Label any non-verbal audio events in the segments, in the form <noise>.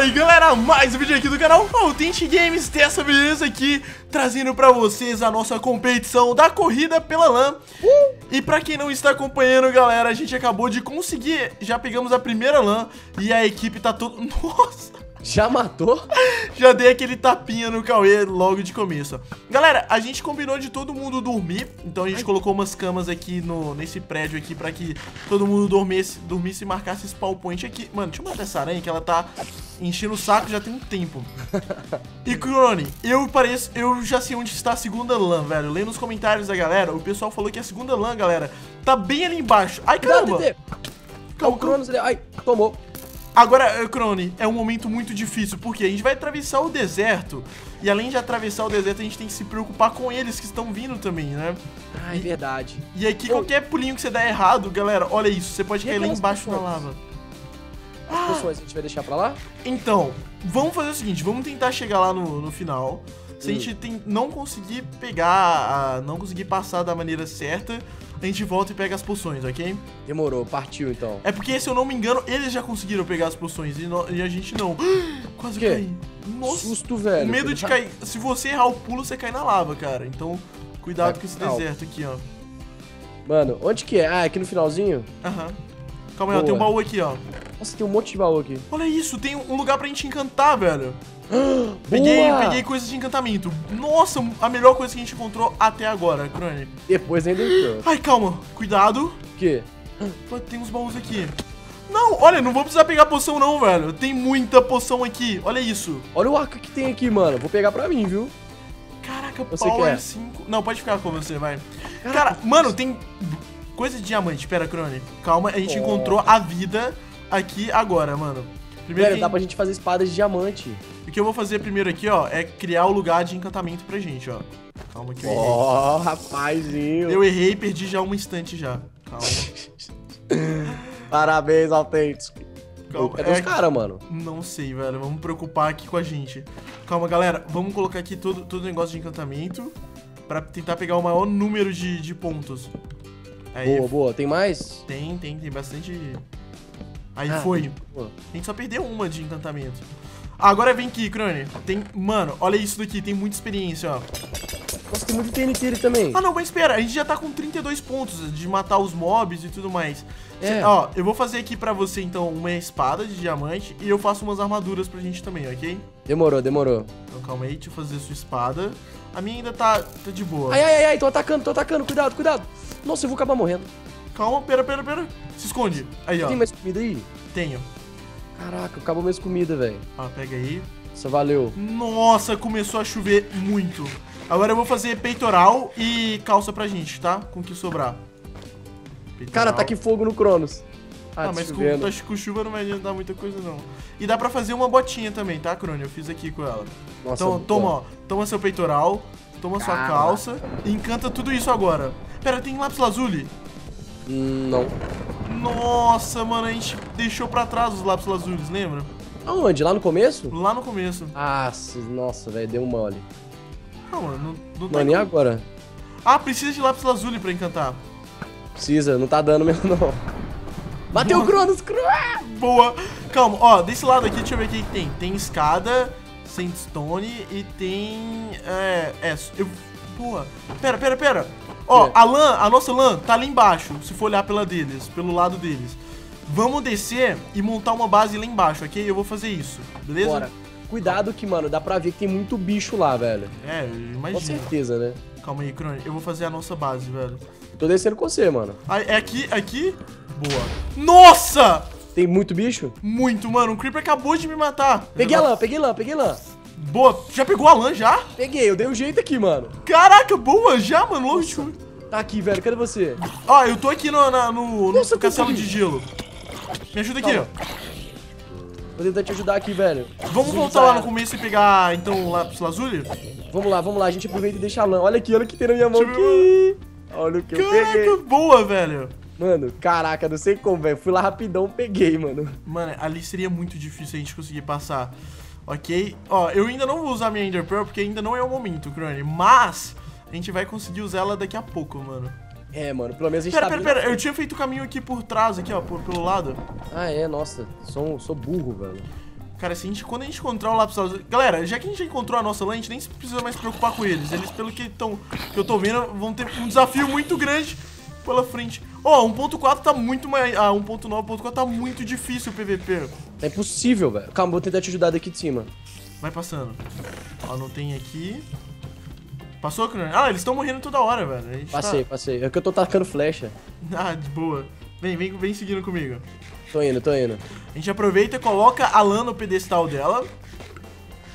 Fala aí galera, mais um vídeo aqui do canal Authentic Games, dessa beleza aqui Trazendo pra vocês a nossa competição da corrida pela LAN uh! E pra quem não está acompanhando galera, a gente acabou de conseguir Já pegamos a primeira LAN e a equipe tá toda... <laughs> Nossa! Já matou? Já dei aquele tapinha no Cauê logo de começo. Galera, a gente combinou de todo mundo dormir. Então a gente Ai. colocou umas camas aqui no, nesse prédio aqui pra que todo mundo dormisse, dormisse e marcasse spawn point aqui. Mano, deixa eu matar essa aranha que ela tá enchendo o saco já tem um tempo. <laughs> E Crone, eu pareço, eu já sei onde está a segunda LAN, velho. Lendo nos comentários da galera, o pessoal falou que a segunda LAN, galera, tá bem ali embaixo. Ai, caramba! Calma, o Cronos, ai, tomou. Agora, Crone, é um momento muito difícil, porque a gente vai atravessar o deserto, e além de atravessar o deserto, a gente tem que se preocupar com eles que estão vindo também, né? Ah, é verdade. E aqui, qualquer pulinho que você der errado, galera, olha isso, você pode cair lá embaixo na lava. As pessoas a gente vai deixar pra lá? Então, vamos fazer o seguinte, vamos tentar chegar lá no, no final. Se hum. a gente tem, não conseguir pegar, a, não conseguir passar da maneira certa, a gente volta e pega as poções, ok? Demorou, partiu então. É porque, se eu não me engano, eles já conseguiram pegar as poções e, no, e a gente não. <gasps> Quase que? caí. Nossa. Susto, velho. O medo de cair. Se você errar o pulo, você cai na lava, cara. Então, cuidado com esse deserto aqui, ó. Mano, onde que é? Ah, é aqui no finalzinho? Aham. Calma aí, ó, tem um baú aqui, ó. Nossa, tem um monte de baú aqui. Olha isso, tem um lugar pra gente encantar, velho. <gasps> peguei, peguei coisas de encantamento. Nossa, a melhor coisa que a gente encontrou até agora, Crone. Depois ainda entrou. Ai, calma. Cuidado. O quê? Tem uns baús aqui. Não, olha, não vou precisar pegar poção não, velho. Tem muita poção aqui. Olha isso. Olha o arco que tem aqui, mano. Vou pegar pra mim, viu? Caraca, você Power quer? 5. Não, pode ficar com você, vai. Caraca, Cara, mano, tem coisa de diamante. Pera, Crone. Calma, a gente oh. encontrou a vida aqui agora, mano. Primeiro, Velho, dá pra gente fazer espadas de diamante. O que eu vou fazer primeiro aqui, ó, é criar o lugar de encantamento pra gente, ó. Calma que eu errei. Ó, oh, rapazinho. Eu errei e perdi já um instante já. Calma. <laughs> Parabéns, autêntico. Calma. Cadê é... os caras, mano? Não sei, velho. Vamos preocupar aqui com a gente. Calma, galera. Vamos colocar aqui todo, todo o negócio de encantamento pra tentar pegar o maior número de, de pontos. Aí, boa, boa. Tem mais? Tem, tem. Tem bastante... Aí ah, foi. A gente só perdeu uma de encantamento. Agora vem aqui, Crone. Tem. Mano, olha isso daqui, tem muita experiência, ó. Nossa, tem muito TNT ali também. Ah, não, mas espera, a gente já tá com 32 pontos de matar os mobs e tudo mais. É. ó, eu vou fazer aqui pra você, então, uma espada de diamante e eu faço umas armaduras pra gente também, ok? Demorou, demorou. Então, calma aí, deixa eu fazer a sua espada. A minha ainda tá, tá de boa. Ai, ai, ai, tô atacando, tô atacando, cuidado, cuidado. Nossa, eu vou acabar morrendo. Calma, pera, pera, pera. Se esconde. Aí, ó. Tem mais comida aí? Tenho. Caraca, acabou minhas comida, velho. Ah, pega aí. Só valeu. Nossa, começou a chover muito. Agora eu vou fazer peitoral e calça pra gente, tá? Com o que sobrar. Peitoral. Cara, tá aqui fogo no Cronos. Ah, ah mas com, com chuva não vai adiantar muita coisa, não. E dá pra fazer uma botinha também, tá, Crone? Eu fiz aqui com ela. Nossa, então, toma, ó. Toma seu peitoral, toma sua calça e encanta tudo isso agora. Pera, tem lápis lazuli? Não. Nossa, mano, a gente deixou pra trás os lápis lazulis, lembra? Aonde? Lá no começo? Lá no começo. Ah, nossa, velho, deu mole. Não, mano, não, não tá. Mano, e agora? Ah, precisa de lápis lazuli pra encantar. Precisa, não tá dando mesmo, não. Bateu Boa. o Cronos, Cronos! Boa! Calma, ó, desse lado aqui, deixa eu ver o que tem. Tem escada, sandstone e tem... É, é, eu... Boa. Pera, pera, pera. Ó, é. a lã, a nossa lã tá ali embaixo, se for olhar pela deles, pelo lado deles. Vamos descer e montar uma base lá embaixo, ok? Eu vou fazer isso, beleza? Bora. Cuidado que, mano, dá pra ver que tem muito bicho lá, velho. É, imagina. Com certeza, né? Calma aí, Crone. Eu vou fazer a nossa base, velho. Tô descendo com você, mano. Ah, é aqui, aqui? Boa. Nossa! Tem muito bicho? Muito, mano. O Creeper acabou de me matar. Peguei a lã, peguei lã, peguei lã. Boa. Já pegou a lã, já? Peguei, eu dei um jeito aqui, mano. Caraca, boa já, mano. Logo Tá aqui, velho. Cadê você? Ó, eu tô aqui no, na, no, Nossa, no castelo de gelo. Me ajuda aqui, ó. Vou tentar te ajudar aqui, velho. Vamos voltar lá no começo e pegar, então, o lápis lazuli? Vamos lá, vamos lá. A gente aproveita e deixa a lã. Olha aqui, olha o que tem na minha mão aqui. Olha o que Caraca, eu peguei. boa, velho. Mano, caraca, não sei como, velho. Fui lá rapidão, peguei, mano. Mano, ali seria muito difícil a gente conseguir passar. Ok? Ó, eu ainda não vou usar minha Ender Pearl porque ainda não é o momento, Crone. Mas a gente vai conseguir usar ela daqui a pouco, mano. É, mano, pelo menos a gente pera, tá Pera, pera, pera, eu tinha feito o caminho aqui por trás, aqui, ó, por, pelo lado. Ah, é, nossa, sou, sou burro, velho. Cara, se a gente, quando a gente encontrar o lápis lazuli... Galera, já que a gente já encontrou a nossa lã, a gente nem precisa mais se preocupar com eles. Eles, pelo que, tão, que eu tô vendo, vão ter um desafio muito grande pela frente. Ó, oh, 1.4 tá muito mais... Ah, 1.9, 1.4 tá muito difícil o PVP. É impossível, velho. Calma, vou tentar te ajudar daqui de cima. Vai passando. Ó, não tem aqui. Passou, Crono? Ah, eles estão morrendo toda hora, velho. Passei, tá... passei. É que eu tô tacando flecha. <laughs> ah, de boa. Vem, vem, vem seguindo comigo. Tô indo, tô indo. A gente aproveita e coloca a lã no pedestal dela.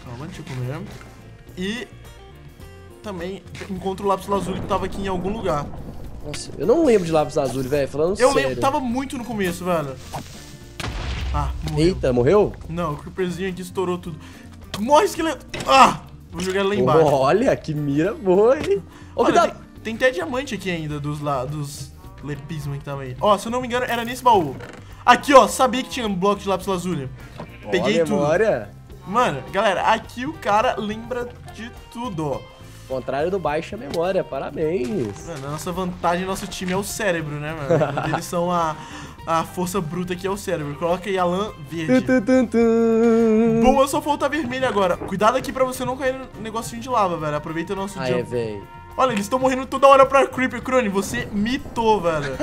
Calma, deixa eu comer. E também encontra o lápis lazuli que tava aqui em algum lugar. Nossa, eu não lembro de lápis lazuli, velho, falando eu sério. Eu lembro, tava muito no começo, velho. Morreu. Eita, morreu? Não, o creeperzinho aqui estourou tudo. Morre, esqueleto! Ah! Vou jogar ele lá embaixo. Olha, que mira boa, hein? Olha, tem, tem, até diamante aqui ainda dos, lá, dos lepismo que tava aí. Ó, se eu não me engano, era nesse baú. Aqui, ó, sabia que tinha um bloco de lápis lazuli. Peguei tudo. Memória. Mano, galera, aqui o cara lembra de tudo, ó. Contrário do baixa memória, parabéns. Mano, a nossa vantagem, nosso time é o cérebro, né, mano? <laughs> Eles são a, a força bruta que é o cérebro. Coloca aí a lã verde. Boa, só falta vermelha agora. Cuidado aqui pra você não cair no negocinho de lava, velho. Aproveita o nosso é, velho. Olha, eles estão morrendo toda hora pra Creeper, Crone. Você mitou, velho.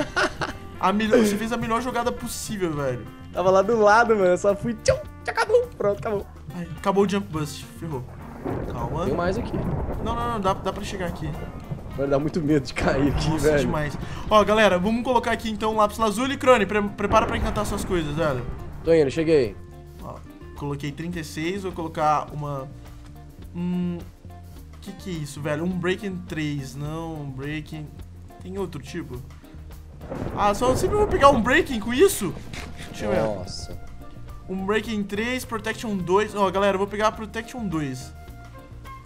A melhor, você fez a melhor jogada possível, velho. Tava lá do lado, mano. Eu só fui. Tchum, acabou. Pronto, acabou. Ai, acabou o jump bust. Ferrou. Calma. Tem mais aqui. Não, não, não. Dá, dá pra chegar aqui. Vai dar muito medo de cair aqui, Nossa, velho. demais. Ó, galera, vamos colocar aqui então um lápis lazuli. Crone, pre prepara pra encantar suas coisas, velho. Tô indo, cheguei. Ó, coloquei 36, vou colocar uma... Hum... Que que é isso, velho? Um Breaking 3, não, um Breaking... Tem outro tipo? Ah, só sempre vou pegar um Breaking com isso? Deixa eu ver. Nossa. Um Breaking 3, Protection 2. Ó, galera, eu vou pegar a Protection 2.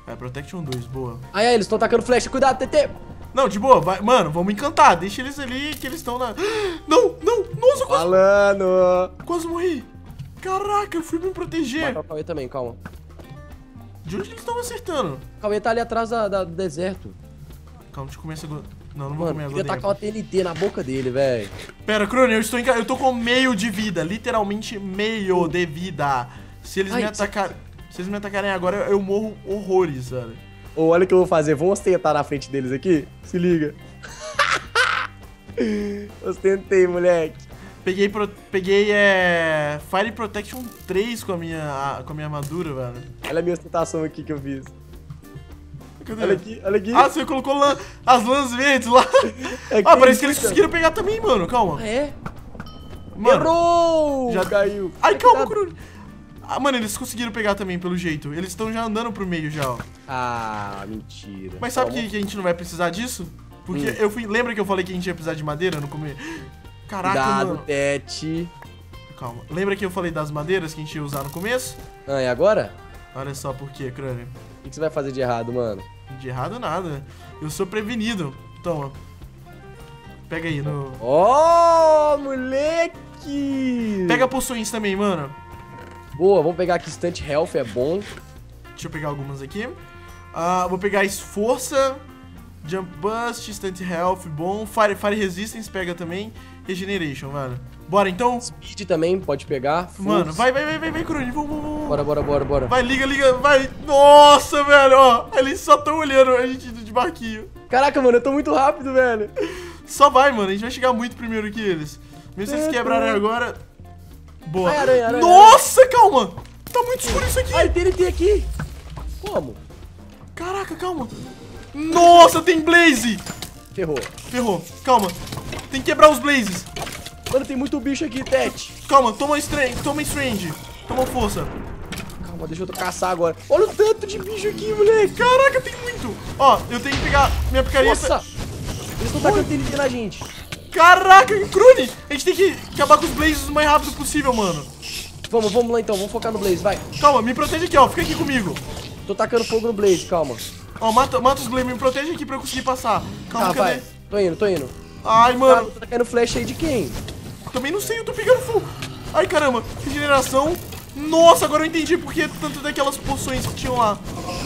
É, Protection 2, boa. Ai, ai, eles estão tacando flecha. Cuidado, TT. Não, de boa. Vai, mano, vamos encantar. Deixa eles ali que eles estão na... <gasps> Não, não. Nossa, quase... Falando. Quase morri. Caraca, eu fui me proteger. Vai pra também, calma. De onde eles estão acertando? Calma, ele tá ali atrás da, da, do deserto. Calma, deixa eu comer essa... Não, não vou Mano, comer a tacar uma TNT na boca dele, velho. Pera, Crone, eu estou em... Eu tô com meio de vida. Literalmente meio de vida. Se eles Ai, me atacarem... Se eles me atacarem agora, eu morro horrores, velho. Ô, olha o que eu vou fazer. Vamos ostentar na frente deles aqui? Se liga. <laughs> Ostentei, moleque. Peguei, pro, peguei é, Fire Protection 3 com a, minha, com a minha armadura, velho. Olha a minha ostentação aqui que eu fiz. Cadê? Olha aqui, olha aqui. Ah, você colocou lã, as lãs verdes lá. <laughs> É ah, parece que eles conseguiram pegar também, mano. Calma. Ah, é? Mano, Errou! Já caiu. Ai, calma, Crune. Ah, mano, eles conseguiram pegar também, pelo jeito. Eles estão já andando pro meio já, ó. Ah, mentira. Mas sabe que, que, a gente não vai precisar disso? Porque hum. eu fui... Lembra que eu falei que a gente ia precisar de madeira no começo? Caraca, Cuidado, mano. Tete. Calma. Lembra que eu falei das madeiras que a gente ia usar no começo? Ah, e agora? Olha só por quê, Crânio. O que você vai fazer de errado, mano? De errado nada. Eu sou prevenido. Toma. Pega aí no... Oh, moleque! Pega poções também, mano. Boa, vamos pegar aqui Stunt Health, é bom. Deixa eu pegar algumas aqui. Uh, vou pegar Esforça, Jump Bust, Stunt Health, bom. Fire, Fire Resistance pega também. Regeneration, velho. Bora, então. Speed também, pode pegar. Mano, vai, vai, vai, vai, vai, Crone. Vamos, vamos. Bora, bora, bora, bora. Vai, liga, liga, vai. Nossa, velho, ó. Eles só estão olhando a gente de barquinho. Caraca, mano, eu tô muito rápido, velho. Só vai, mano. A gente vai chegar muito primeiro que eles. Mesmo se eles quebrarem agora. Boa. Ai, aranha, aranha, Nossa, aranha. calma. Tá muito escuro isso aqui. Ai, tem tem aqui. Como? Caraca, calma. Nossa, tem Blaze. Ferrou. Ferrou. Calma. Tem que quebrar os Blazes. Mano, tem muito bicho aqui, Tete. Calma, toma strange, toma strange. Toma força. Calma, deixa eu caçar agora. Olha o tanto de bicho aqui, moleque. Caraca, tem muito. Ó, eu tenho que pegar minha picareta. Nossa. Eles estão tacando TNT na gente. Caraca, Crune. A gente tem que acabar com os Blazes o mais rápido possível, mano. Vamos, vamos lá então. Vamos focar no Blaze, vai. Calma, me protege aqui, ó. Fica aqui comigo. Tô tacando fogo no Blaze, calma. Ó, mata, mata os Blaze, me protege aqui pra eu conseguir passar. Calma, tá, cadê? Vai. Tô indo, tô indo. Ai, mano. Tá caindo flash aí de quem? Também não sei, eu tô pegando fogo. Ai, caramba. Regeneração. Nossa, agora eu entendi porque tanto daquelas poções que tinham lá.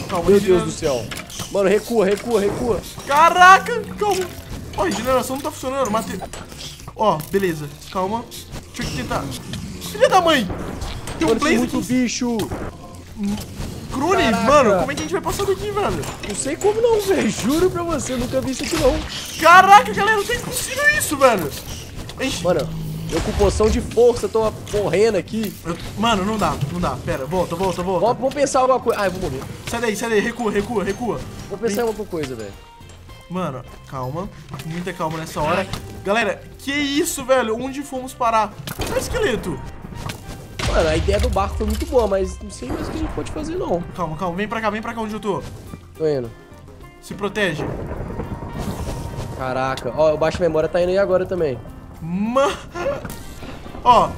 Calma, Meu Deus do céu. Mano, recua, recua, recua. Caraca, calma. Ó, regeneração não tá funcionando. Mate... Ó, beleza. Calma. Deixa eu tentar. Filha da mãe. tem um tem blaze muito bicho. Crune, mano, como é que a gente vai passar daqui, velho? Não sei como não, <laughs> velho. Juro pra você, eu nunca vi isso aqui não. Caraca, galera, não é impossível isso, velho. A gente- Mano, eu com poção de força tô morrendo aqui. eu- Mano, não dá, não dá. Pera, volta, volta, volta. Vamos, pensar alguma coisa. Ai, eu vou morrer. Sai daí, sai daí, recua, recua, recua. Vou pensar em alguma coisa, velho. Mano, calma. Muita calma nessa hora. Galera, que isso, velho? Onde fomos parar? Olha o esqueleto. Mano, a ideia do barco foi muito boa, mas não sei mais o que a gente pode fazer, não. Calma, calma. Vem pra cá, vem pra cá onde eu tô. Tô indo. Se protege. Caraca. Ó, o baixo memória tá indo aí agora também. Ma... Ó,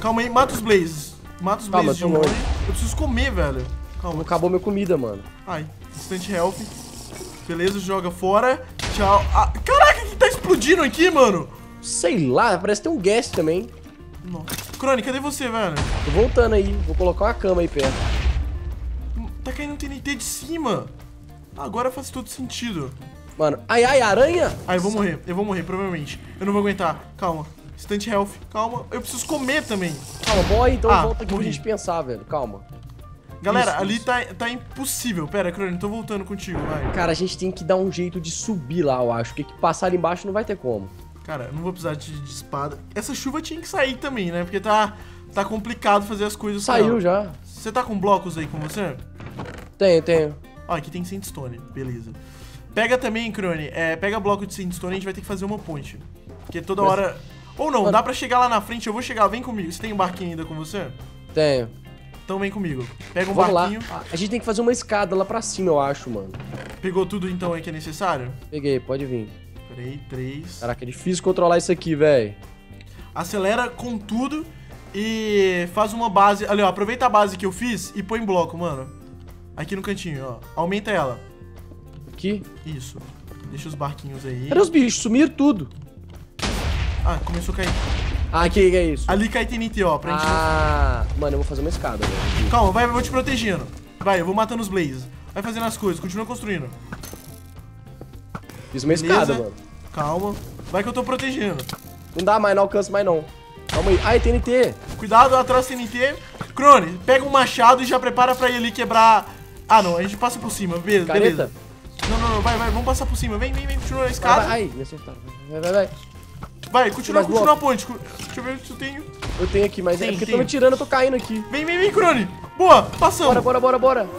calma aí. Mata os blazes. Mata os Calma, blazes de longe. monte. Eu preciso comer, velho. Calma. Acabou minha comida, mano. Ai, instant health. Beleza, joga fora. Tchau. Ah, caraca, o que tá explodindo aqui, mano? Sei lá, parece que tem um guest também. Nossa. Crone, cadê você, velho? Tô voltando aí. Vou colocar uma cama aí perto. Tá caindo um TNT de cima. Agora faz todo sentido. Mano, ai, ai, aranha! Ah, eu vou morrer. Eu vou morrer, provavelmente. Eu não vou aguentar. Calma. Instant health. Calma. Eu preciso comer também. Calma, boy, então Ah, volta aqui pra morri. gente pensar, velho. Calma. Galera, Isso, ali isso. Tá, tá impossível. Pera, Crone, tô voltando contigo, vai. Cara, a gente tem que dar um jeito de subir lá, eu acho. Porque que passar ali embaixo não vai ter como. Cara, eu não vou precisar de, de espada. Essa chuva tinha que sair também, né? Porque tá, tá complicado fazer as coisas Saiu já. Você tá com blocos aí com você? Tenho, tenho. Ó, aqui tem sandstone, beleza. Pega também, Crone, é, pega bloco de sandstone e a gente vai ter que fazer uma ponte. Porque toda Mas- hora... Ou não, Mano. dá pra chegar lá na frente, eu vou chegar, vem comigo. Você tem um barquinho ainda com você? Tenho. Então vem comigo. Pega um Vamos lá. barquinho. A gente tem que fazer uma escada lá pra cima, eu acho, mano. Pegou tudo então aí que é necessário? Peguei, pode vir. Peraí, três. Caraca, é difícil controlar isso aqui, velho. Acelera com tudo e faz uma base. Ali, ó, aproveita a base que eu fiz e põe em bloco, mano. Aqui no cantinho, ó. Aumenta ela. Aqui. Isso. Deixa os barquinhos aí. Cadê os bichos? Sumiram tudo. Ah, começou a cair. Ah, aqui, que é isso? Ali cai TNT, ó, pra gente... Ah, mano, eu vou fazer uma escada, velho. Calma, vai, eu vou te protegendo. Vai, eu vou matando os blazes. Vai fazendo as coisas, continua construindo. Fiz uma escada, Beleza. mano. Calma. Vai que eu tô protegendo. Não dá mais, não alcança mais, não. Calma aí. Ai, TNT. Cuidado atrás TNT. Crone, pega um machado e já prepara pra ir ali quebrar... Ah, não, a gente passa por cima, beleza. Careta. beleza. Não, não, não, vai, vai, vamos passar por cima. Vem, vem, vem, continua na Vai, escada. vai, ai, me acertaram. Vai, vai, vai. Vai, continua, continua a ponte. Deixa eu ver se eu tenho. Eu tenho aqui, mas Tem, é porque tem. tô me tirando, eu tô caindo aqui. Vem, vem, vem, Crone. Boa, passamos. Bora, bora, bora, bora.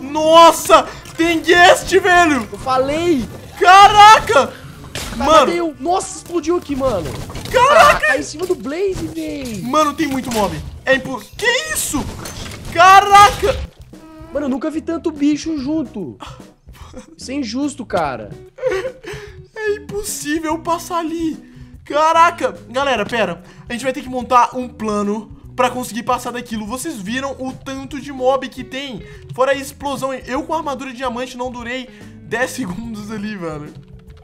Nossa, tem guest, velho. Eu falei. Caraca. Mano, Deu. Nossa, explodiu aqui, mano. caraca. Ah, cai em cima do Blaze, véi. Mano, tem muito mob. É impo... Que isso? Caraca. Mano, eu nunca vi tanto bicho junto. Isso é injusto, cara. <laughs> É impossível passar ali. Caraca. Galera, pera. A gente vai ter que montar um plano pra conseguir passar daquilo. Vocês viram o tanto de mob que tem? Fora a explosão. Eu com armadura de diamante não durei 10 <laughs> segundos ali, velho.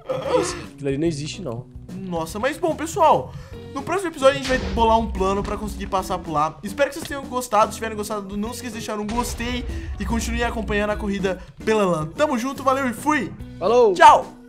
Aquilo ali não existe, não. Nossa, mas bom, pessoal, no próximo episódio a gente vai bolar um plano pra conseguir passar por lá. Espero que vocês tenham gostado. Se tiverem gostado, não se esqueça de deixar um gostei e continue acompanhando a corrida pela LAN. Tamo junto, valeu e fui! Falou! Tchau!